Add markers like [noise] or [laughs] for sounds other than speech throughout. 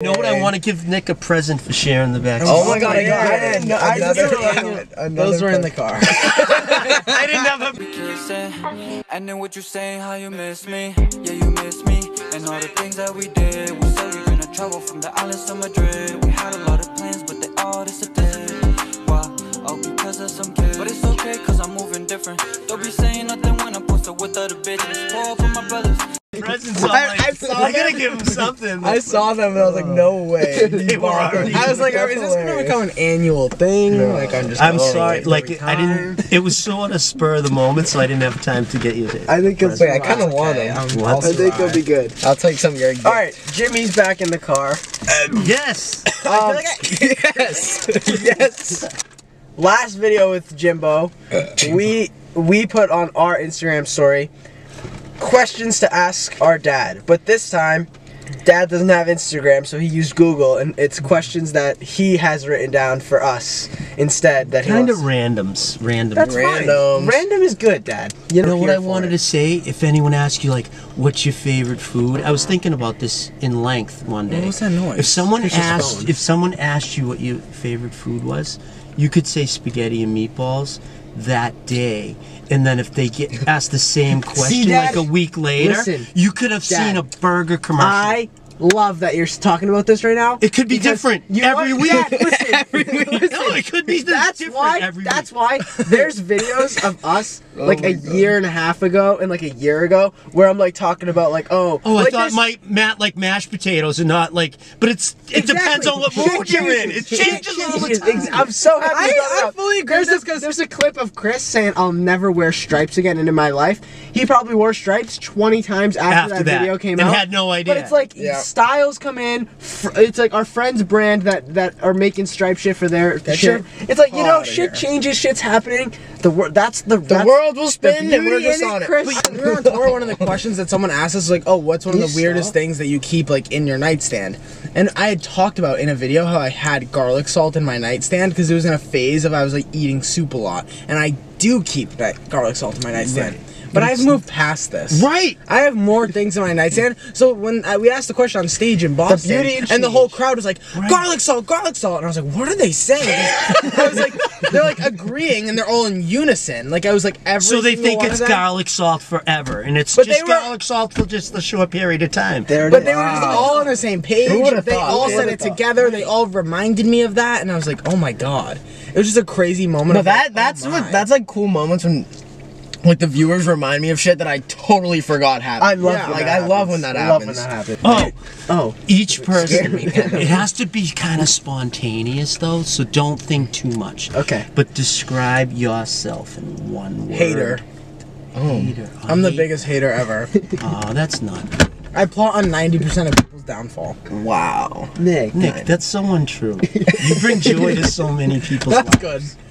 You know what? I want to give Nick a present for sharing the back. Oh my god, my God. I didn't know. I just Another- realized another those were in the car. [laughs] I didn't have a. kissing And then what you saying, how you miss me Yeah, you miss me And all the things that we did We said we gonna travel from the islands to Madrid We had a lot of plans, but they all disappeared Why? Oh, because of some kids But it's okay, cause I'm moving different Don't be saying nothing when I'm posted with other bitches Pour up for my brothers Presents. I'm I- like, I saw I gotta that. give him something. I saw them and I was like, no [laughs] way. They were already- I was like, That's is this gonna become an annual thing? Like, I'm just. I'm gonna sorry. wait Like every I didn't. [laughs] It was sort of spur of the moment, so I didn't have time to get you. The I think it's. Wait, I kind of want okay. them. I'm- What? Think it'll be good. I'll take some of your. All right, Jimmy's back in the car. yes. Um, yes. [laughs] yes. last video with Jimbo, we we put on our Instagram story questions to ask our dad, but this time. Dad doesn't have Instagram, so he used Google, and it's questions that he has written down for us instead. That he Kind of randoms. Random. That's fine. Randoms. Random is good, Dad. You know what I wanted to say? If anyone asks you, like, what's your favorite food? I was thinking about this in length one day. What was that noise? If someone Chris's asked, if someone asked you what your favorite food was, you could say spaghetti and meatballs that day. And then if they get asked the same question Dad? like a week later, Listen, you could have seen a burger commercial. I love that you're talking about this right now. it could be different you every are- week. Dad, listen, [laughs] [laughs] listen. no, it could be That's different why. every That's week. why [laughs] there's videos of us oh like my a year and a half ago and like a year ago where I'm like talking about like oh Oh, I thought my Matt like mashed potatoes and not like. But it's it depends on what mood you're in. It Shit changes all the time. I'm so happy. I- you I fully agree There's with a, this 'cause- there's a clip of Chris saying I'll never wear stripes again in my life. He probably wore stripes 20 times after, After that, that, video came and out. had no idea. But it's like Yeah. Styles come in. Fr- it's like our friends brand that that are making stripe shit for their Get shit. your It's like you know shit here. changes. Shit's happening. The wor- that's the The world will spin and we're just on it. Chris. But we were on tour. One of the questions that someone asked us was like, "Oh, what's one of the weirdest things that you keep like in your nightstand?" And I had talked about in a video how I had garlic salt in my nightstand because it was in a phase of I was like eating soup a lot, and I do keep that garlic salt in my nightstand. Right. But I've moved past this. Right. I have more things in my nightstand. So when I, we asked the question on stage in Boston, beauty and and the whole crowd was like, "Garlic salt, garlic salt," and I was like, "What are they saying?" [laughs] I was like, "They're like agreeing, and they're all in unison." Like I was like, "Every So they think it's garlic salt forever, and it's But just were- garlic salt for just a short period of time. There it But is. they were just all on the same page. Who They thought? all Who said it thought? together. They all reminded me of that, and I was like, "Oh my god!" It was just a crazy moment. No, of that like, that's oh what that's like cool moments when like the viewers remind me of shit that I totally forgot happened. I love Yeah, like that I love when that I happens. love when that happens. Oh, Oh, each person. [laughs] it has to be kind of spontaneous though, so don't think too much. Okay. But describe yourself in one word. Hater. Oh, hmm. Hater. I'm the Hate- biggest hater ever. [laughs] Oh, that's not good. I plot on 90% of people's downfall. Wow. Nick. Nick, that's so untrue. [laughs] You bring joy to so many people's That's lives. good.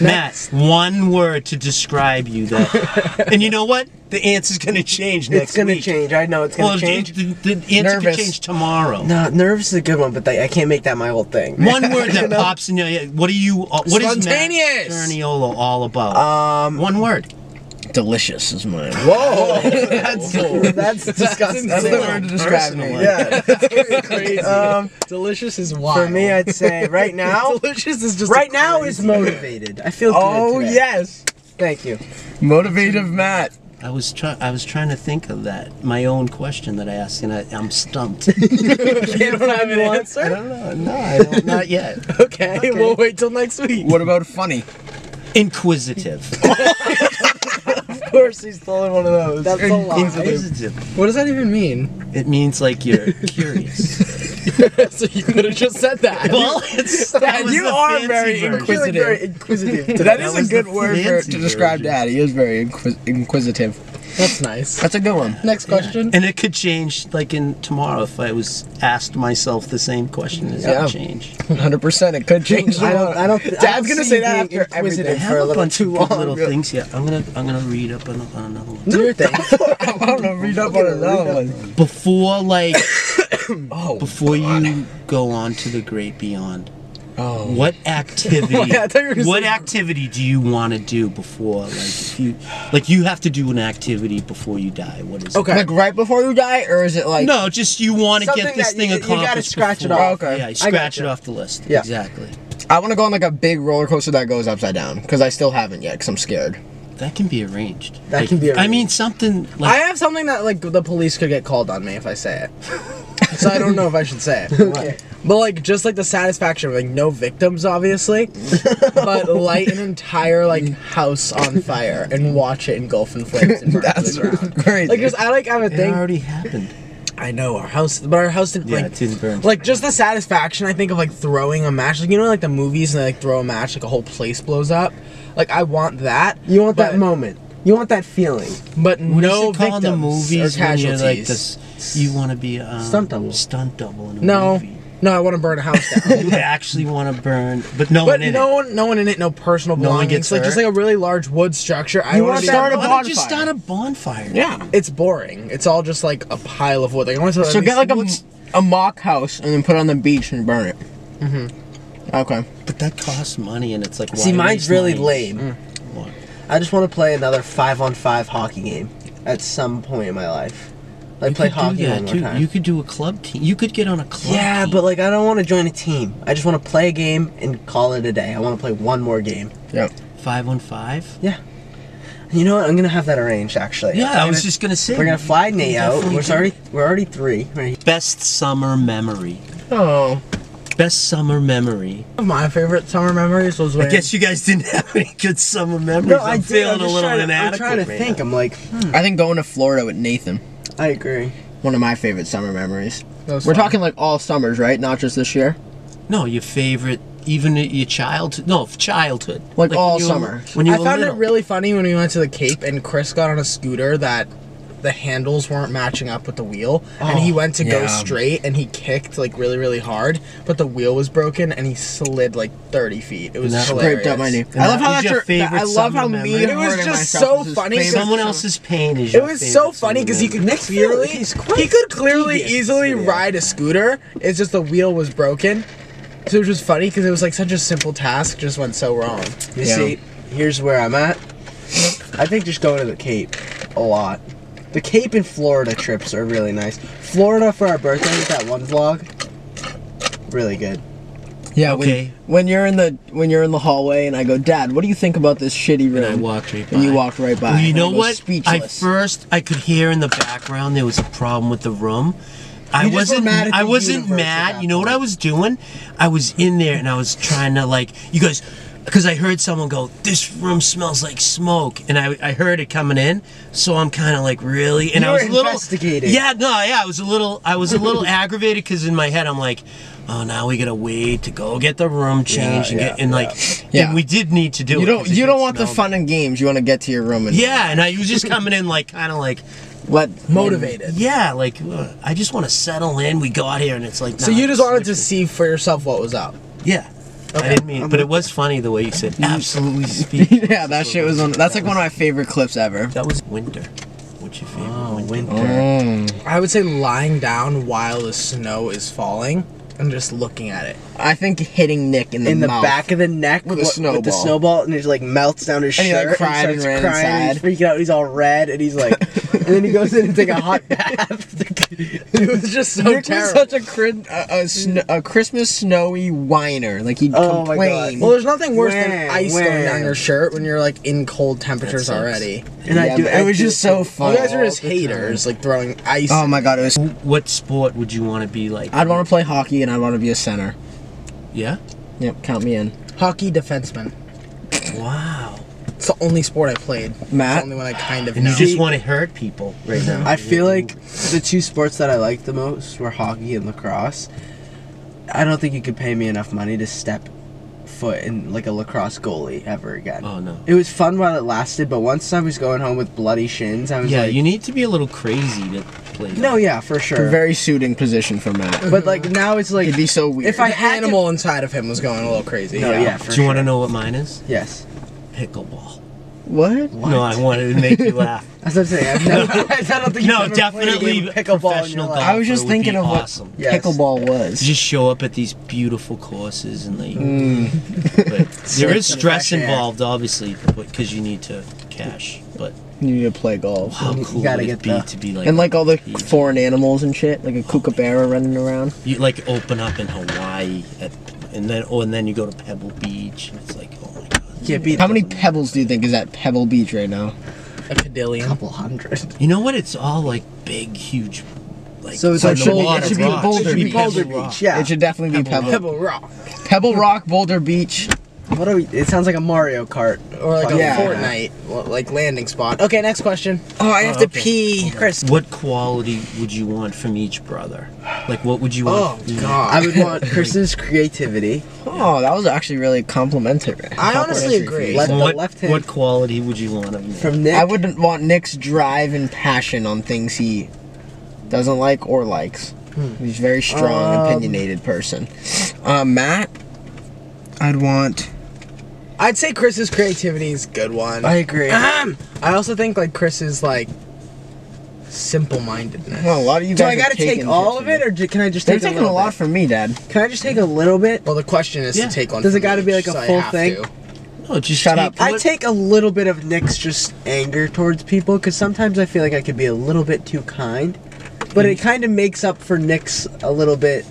Matt, one word to describe you that. [laughs] and you know what? The answer's gonna change next It's gonna week. change. I know it's gonna Well, change. the, the answer Nervous. could change tomorrow. No, nervous is a good one, but I can't make that my whole thing. One word [laughs] that pops in your head. What are you? Uh, what is Matt Spontaneous. Sturniolo all about? Um, one word. Delicious is mine. [laughs] Whoa. that's that's disgusting. That's the word to describe me. Yeah, that's crazy. [laughs] Um, Delicious is wild. for me, I'd say [laughs] right now, Delicious is just right now crazy- is motivated. I feel good. Oh today. yes. Thank you. Motivative Matt. I was trying. I was trying to think of that. My own question that I asked, and I, I'm stumped. You don't have an I answer? don't know. No, I don't. Not yet. Okay, we'll wait till next week. What about funny? Inquisitive. Of course, he's throwing one of those. That's a [laughs] lie. Inquisitive. What does that even mean? It means like you're [laughs] curious. [laughs] so you could have just said that. well, it's that was You the are fancy very version. I inquisitive. very inquisitive. today. That is a good the word for, fancy to describe version. dad. He is very inquis- inquisitive. That's nice. That's a good one. Next question. And it could change, like in tomorrow, if I was asked myself the same question, is Yeah. that change? 100%. It could change. I don't. I don't. I Dad's don't gonna say that after everything. inquisitive I for have a a little bunch too of good long. little things here. I'm gonna, I'm gonna read up on, on another one. Do your thing. [laughs] I want to [laughs] read up on another one. Before, like, [coughs] Oh. before you go on to the great beyond, Oh. What activity? [laughs] Yeah, I thought you were gonna what say- activity do you want to do before, like, if you, like, you have to do an activity before you die? What is Okay. Like right before you die, or is it it? like No, just you want to get this thing you- you gotta accomplished. scratch it off. Okay. Yeah, you I scratch it off the list. Yeah. Exactly. I want to go on like a big roller coaster that goes upside down because I still haven't yet because I'm scared. That can be arranged. That Like, can be arranged. I mean, arranged. something I have something that like the police could get called on me if I say it. [laughs] so I don't know if I should say it. [laughs] Okay. But like just like the satisfaction of like no victims obviously, but light an entire like house on fire and watch it engulf in flames and burn to the ground. [laughs] crazy. Like just I like I would it think already happened. I know our house, but our house didn't Yeah, like it didn't burn. like just the satisfaction I think of like throwing a match. Like you know like the movies and they like throw a match like a whole place blows up. Like I want that. You want but, that moment. You want that feeling. but What no is it called in the victims movies or when you're casualties. like this? You want to be a um, Stunt double. Stunt double in a no, movie. no, I want to burn a house down. You [laughs] actually want to burn, but no But one in no it. one, no one in it, no personal belongings. No one gets like just like a really large wood structure. I You want want to that- start a Why don't you bonfire. start a bonfire? yeah. It's boring. It's all just like a pile of wood. Like I want to So get like a, a mock house and then put it on the beach and burn it. Mm-hmm. Okay. But that costs money, and it's like. See, mine's really money? lame. What? I just want to play another five on five hockey game at some point in my life. Like You play hockey that, one more too. time. You could do a club team. You could get on a club. yeah, team. but like I don't want to join a team. I just want to play a game and call it a day. I want to play one more game. Yep. five on five. You know what? I'm gonna have that arranged actually. Yeah, I'm I was just gonna say. We're gonna fly Nate out. We're do. already we're already three. Right. Best summer memory. Oh. Best summer memory. my favorite summer memories was when I guess you guys didn't have any good summer memories. No, I'm I did. feeling I'm a little trying to, I'm trying to right think. now. I'm like, hmm. I think going to Florida with Nathan. I agree. One of my favorite summer memories. We're fun. talking like all summers, right? Not just this year. No, your favorite, even your childhood. No, childhood. Like all when you were- summer. When you I found little. it really funny when we went to the Cape and Chris got on a scooter that the handles weren't matching up with the wheel, and he Oh, went to go straight and he kicked like really really hard, but the wheel was broken and he slid like 30 feet. It was that hilarious. Scraped up my knee. I love how that's your your favorite I love how summer me. It was just so funny Someone else's pain is It was so funny because he could memory. Clearly really- he's quite he could clearly devious, easily yeah. ride a scooter. It's just the wheel was broken. So it was just funny because it was like such a simple task just went so wrong. You Yeah. see, here's where I'm at. I think just going to the Cape a lot. The Cape and Florida trips are really nice. Florida for our birthday with that one vlog. Really good. Yeah. Okay. When, when you're in the when you're in the hallway and I go, Dad, what do you think about this shitty room? And I walked right by. And you walked right by. Well, you know I what? I first I could hear in the background there was a problem with the room. I You were wasn't mad I wasn't mad. You know what I was doing? I was in there and I was trying to like you guys because I heard someone go, "This room smells like smoke," and I, I heard it coming in, so I'm kind of like, really, and You I was a little investigating. Yeah, no, yeah, I was a little, I was a little [laughs] aggravated because in my head I'm like, oh, now we gotta wait to go get the room changed and yeah, get and like, Yeah. and we did need to do it. you don't it you don't want the fun and games. You want to get to your room and yeah, [laughs] and I was just coming in like kind of like, let Motivated. yeah, like I just want to settle in. We got here and it's like. So you just wanted to see for yourself what was up. it. Yeah. I didn't mean, but it um, was funny the way you said [laughs] absolutely speak. [laughs] yeah, that shit was one. That's like one of my favorite clips ever. That was winter. What's your favorite Oh, winter? winter. Mm. I would say lying down while the snow is falling and just looking at it. I think hitting Nick in the, In the mouth. back of the neck With with, a with the snowball. snowball, and it like melts down his And he, shirt. like, cried and starts ran crying, inside. He's freaking out. He's all red, and he's like, [laughs] and then he goes in and takes a hot [laughs] bath. [laughs] It was just so Nick was terrible. such a, cri- a, a, sn- a Christmas snowy whiner. Like he'd Oh my complain. God. well, there's nothing worse than Wham, ice going down your shirt when you're like in cold temperatures already. and I do. but I it was just so it fun. You guys are all just the time. haters, like throwing ice. oh my god, it was. What sport would you want to be like? I'd want to play hockey and I'd want to be a center. Yeah. Yep, count me in. Hockey defenseman. Wow. It's the only sport I played. It's Matt? the only one I kind of And know. you just want to hurt people right now. I feel like the two sports that I liked the most were hockey and lacrosse. I don't think you could pay me enough money to step foot in like a lacrosse goalie ever again. Oh no. It was fun while it lasted, but once I was going home with bloody shins, I was Yeah, like, you need to be a little crazy to play. no, that. yeah, for A sure. very suiting position for Matt. but like mm-hmm. now it's like It'd be so weird. if I the had to- animal inside of him was going a little crazy. no, yeah, for Do you want to know what mine is? Yes. Pickleball. What? No, I wanted to make you laugh. [laughs] That's what I'm saying. I've never, [laughs] I don't think No, you've ever played a definitely pickleball in professional your life. I was just thinking be of what awesome. Yes. pickleball was. Just show up at these beautiful courses and like. Mm. But [laughs] there is stress involved, obviously, because you need to cash. But You need to play golf. how You cool gotta would get it be the- to be like And like all the Yeah. foreign animals and shit, like a kookaburra running around. you like open up in Hawaii, at, and then oh, and then you go to Pebble Beach, and it's like oh my god. Can't beat How many pebbles do you think is at Pebble Beach right now? A cadillion. couple hundred. You know what? It's all like big, huge. Like So it's So like it should be- it should be Boulder It should be Beach. Boulder Pebble Beach. Yeah. It should definitely be Pebble Pebble. Pebble Rock. Pebble Rock, Boulder Beach. What are we? It sounds like a Mario Kart. Or like a Yeah. Fortnite, well, like landing spot. Okay, next question. Oh, I have Oh, to okay. pee. Chris, What quality would you want from each brother? Like, what would you Oh want? from- god. I would want Chris's creativity. Oh, that was actually really complimentary. I honestly agree. Let- the what, left hand- what quality would you want of me? From Nick. I wouldn't want Nick's drive and passion on things he doesn't like or likes. He's a very strong, Um, opinionated person. Uh, Matt, I'd want. I'd say Chris's creativity is a good one. I agree. I also think like Chris's like simple-mindedness. Well, a lot of you Do guys. I gotta take all of it, or do- can I just take a little? They're take taking a little lot bit? from me, Dad. Can I just take a little bit? Well, the question is Yeah. to take one. Does it gotta each, be like a so I full thing? to. No, just Shut take up. I take a little bit of Nick's just anger towards people because sometimes I feel like I could be a little bit too kind, but mm. it kind of makes up for Nick's a little bit.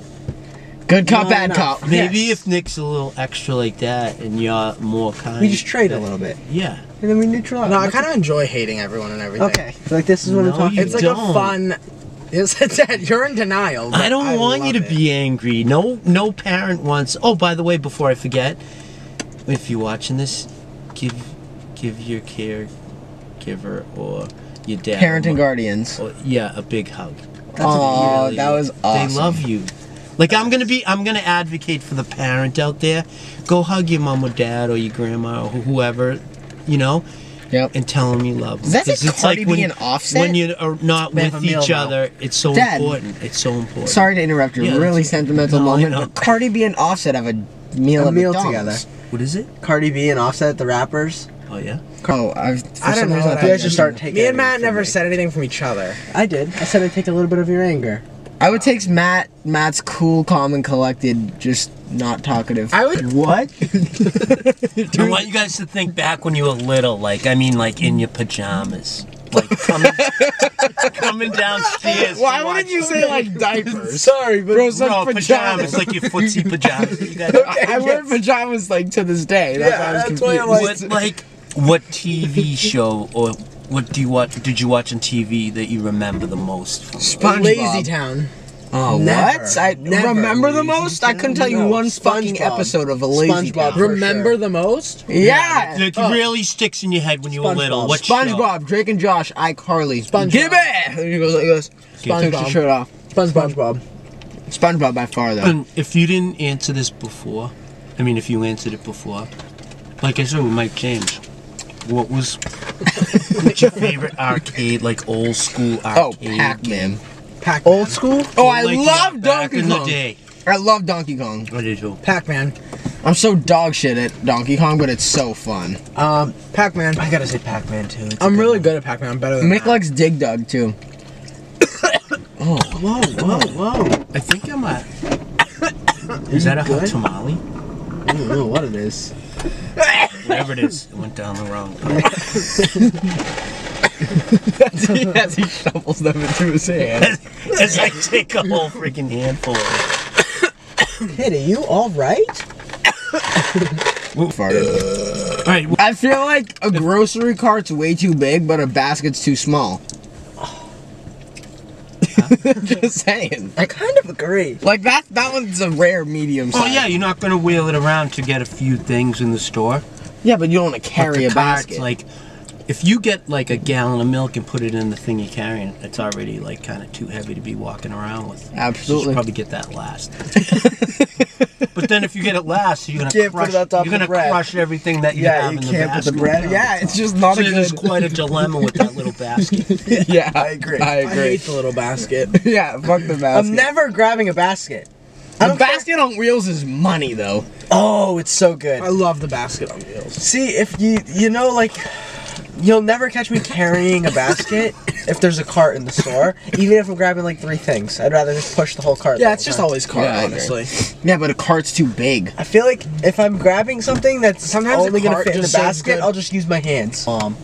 Good cop, Not bad enough. cop. Maybe Yes. if Nick's a little extra like that and you're more kind. We just trade a little bit, Yeah. and then we neutralize. No, I kind of enjoy hating everyone and everything. okay. Like this is what No, I'm talking. you It's like don't. a fun. It's, [laughs] Dad, you're in denial. I don't want you to it. be angry. No, no parent wants. Oh, by the way, before I forget, if you're watching this, give give your caregiver or your dad. Parenting or- guardians. or- yeah, a big hug. Oh, Really, that was awesome. They love you. Like I'm gonna be, I'm gonna advocate for the parent out there. Go hug your mom or dad or your grandma or whoever, you know, Yep. and tell them you love them. Is that 'Cause just Cardi B when, and Offset? when you are uh, not They with a meal each now. other. It's so Dad. important. It's so important. Sorry to interrupt your Yeah, really sentimental No, I moment, know. but Cardi B and Offset have a meal A meal McDonald's. What is it? Cardi B and Offset, the rappers. Oh yeah. Oh, I've, for I don't know. I You I guys should start taking. Me and Matt never me. said anything from each other. I did. I said I'd take a little bit of your anger. I would take Matt. Matt's cool, calm, and collected. Just not talkative. I would. What? [laughs] I want you guys to think back when you were little. Like I mean, like in your pajamas, like coming, [laughs] coming downstairs. Why watch- wouldn't you say like diapers? [laughs] Sorry, but bro, No, pajamas, like your footsie pajamas. that You guys, I, I wear pajamas like to this day. That's why I was that's why. I'm what, like, what TV show or what do you watch? Did you watch on TV that you remember the most? From? SpongeBob. Lazy Town. Oh, Never. what? I Never. remember the most. I couldn't tell you No, one fucking SpongeBob. episode of a lazy SpongeBob. Town. For Remember sure. the most? Yeah. That oh. really sticks in your head when you were little. SpongeBob. What show? SpongeBob, Drake and Josh, iCarly. SpongeBob. Give it! And he goes like this. SpongeBob. Takes his shirt off. SpongeBob. SpongeBob. SpongeBob by far though. And if you didn't answer this before, I mean, if you answered it before, like I said, we might change. What was [laughs] what's your favorite arcade, like old school arcade? Oh. Pac-Man. Pac. Old school. Oh, I Like, yeah, love back Donkey in the Kong. day. I love Donkey Kong. I did too. Pac-Man. I'm so dog shit at Donkey Kong, but it's so fun. Um, Pac-Man. I gotta say Pac-Man too. It's a I'm good really one. good at Pac-Man. I'm better than Nick that. likes Dig Dug too. [coughs] Oh, whoa, whoa, whoa! I think I'm a. Is that a hot tamale? I don't know what it is. [laughs] Whatever it is, it went down the wrong [laughs] path. [laughs] As he shovels them into his hand. As I take a whole freaking handful of Kid, are you all right? Farted. it. All right, I feel like a grocery cart's way too big, but a basket's too small. [laughs] [laughs] Just saying. I kind of agree. Like that that one's a rare medium size. Oh yeah, you're not gonna wheel it around to get a few things in the store. Yeah, but you don't want to But carry the a cart's basket. Like, if you get like a gallon of milk and put it in the thing you're carrying, it's already like kind of too heavy to be walking around with. So you Absolutely. probably get that last. [laughs] but then if you get it last, you're gonna put crush. it on top you're gonna crush everything that you Yeah, have you in the can't put the basket. bread. yeah, it's just not So a there's good. quite a dilemma with that little [laughs] basket. yeah, I agree. I I agree. hate the little basket. [laughs] yeah, fuck the basket. I'm never grabbing a basket. I the don't care- basket on wheels is money though. Oh, it's so good. I love the basket on wheels. See, if you you know like You'll never catch me carrying a basket if there's a cart in the store. Even if I'm grabbing like three things, I'd rather just push the whole cart. Yeah, it's just time. always cart, Yeah, I agree. honestly. Yeah, but a cart's too big. I feel like if I'm grabbing something that's Sometimes a only gonna cart fit in the just serves basket, good- I'll just use my hands. Um,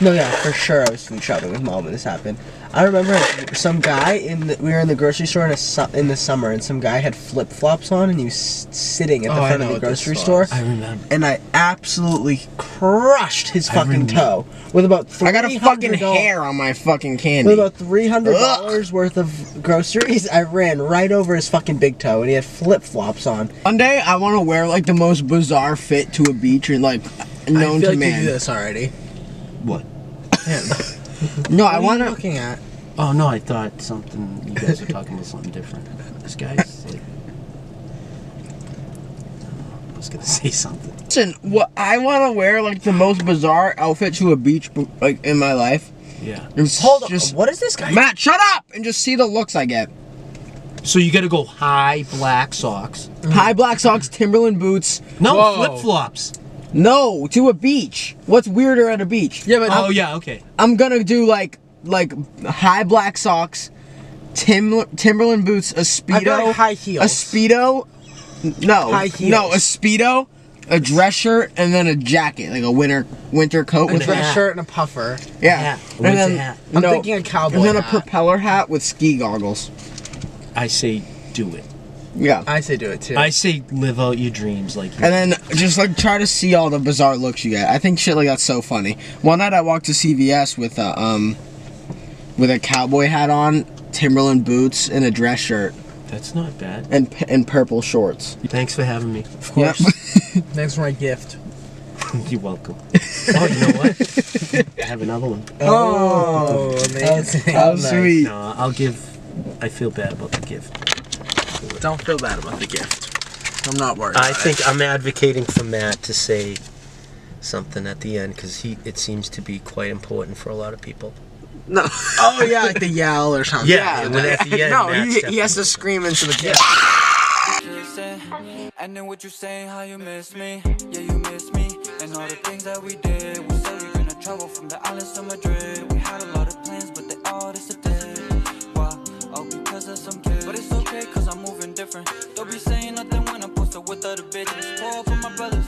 no, yeah, for sure. I was food shopping with mom when this happened. I remember some guy in the, we were in the grocery store in a su- in the summer, and some guy had flip flops on, and he was sitting at the Oh, front of the grocery store. I remember. and I absolutely crushed his fucking toe with about I got a fucking $300 hair on my fucking candy. With about three hundred dollars worth of groceries, I ran right over his fucking big toe, and he had flip flops on. One day, I want to wear like the most bizarre fit to a beach and like known I feel to like you do this already. What? [laughs] No, I What want to. looking at? Oh no, I thought something. You guys were talking about something different. This guy's [laughs] like. I was gonna say something. Listen, what I want to wear like the most bizarre outfit to a beach like in my life. Yeah. Just, Hold on, just what is this guy? Matt, shut up and just see the looks I get. So you got to go high black socks. High black socks, Timberland boots. No Whoa. flip flops. No, to a beach. What's weirder at a beach? Yeah, but Oh yeah, okay. I'm gonna do like like high black socks, Tim Timberland boots, a speedo, like high heels. a speedo. No, High heels. no, a speedo, a dress shirt, and then a jacket, like a winter winter coat a with dress hat. shirt and a puffer. yeah, hat, a and then hat. I'm no, thinking a cowboy and then a propeller hat with ski goggles. I say do it. Yeah, I say do it too. I say live out your dreams like you. and then just like try to see all the bizarre looks you get. I think shit like that's so funny. One night I walked to CVS with a um with a cowboy hat on, Timberland boots, and a dress shirt, That's not bad. and and purple shorts. Thanks for having me. Of Yep. course. [laughs] Thanks for my gift. [laughs] You're welcome. oh, you know what? I have another one. Oh, amazing. How [laughs] nice. sweet. No, I'll give. I feel bad about the gift. Don't feel bad about the gift. I'm not worried. I about think I'm advocating for Matt to say something at the end because he it seems to be quite important for a lot of people. No. Oh yeah, like the yell or something. Yeah, and then at the end, no, Matt's he, he has to scream into the gift. kissing And then what you saying, how you miss me Yeah, you miss me And all the things that we did We said we gonna travel from the islands to Madrid We had a lot it's okay, cause I'm moving different. Don't be saying nothing when I'm posted with other bitches. Pour up my brothers,